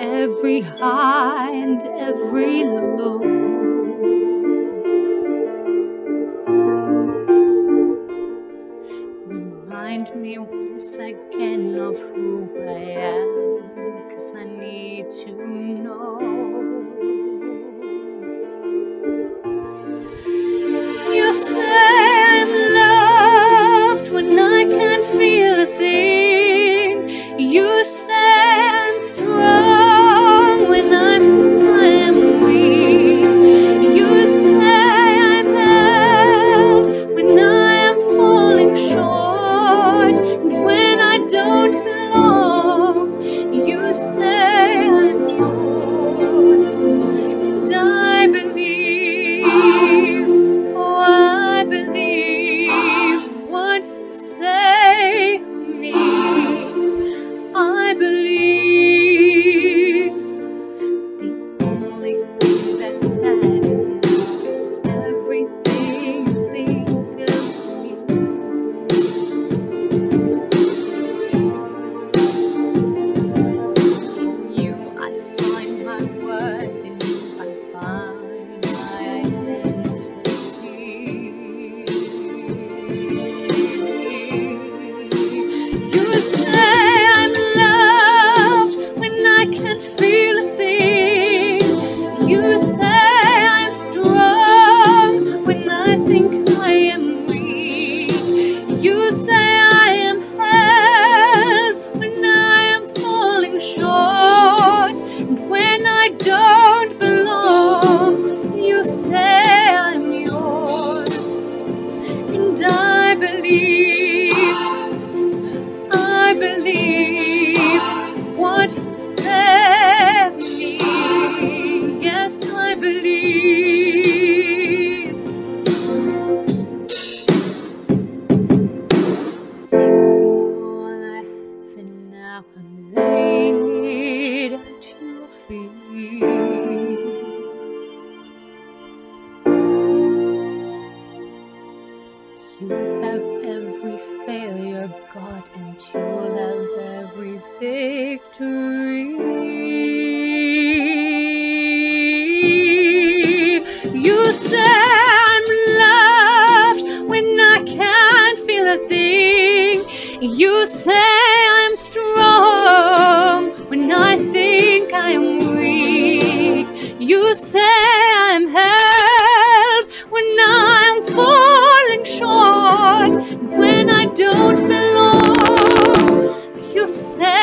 every high and every low. Remind me once again of who I am, cause I need to you say Laying it at your feet. You have every failure, God, and you have every victory. You said. You. You say I'm held when I'm falling short, when I don't belong. You say